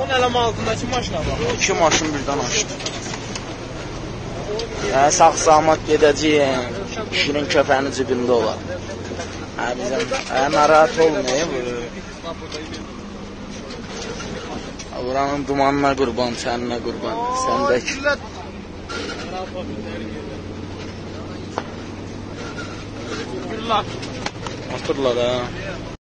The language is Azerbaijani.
Onun ələm altındakı maşına bax. İki maşın birdən açdı. Hə, sağ-salamat gedəcəyəm. Şirin köpənin cibində olar. Hə, bizim, hə, narahat olmayın. E, ha, Buranın dumanına qurban, səninə qurban, səndəki. Güllər. Oturlar ha. Hə.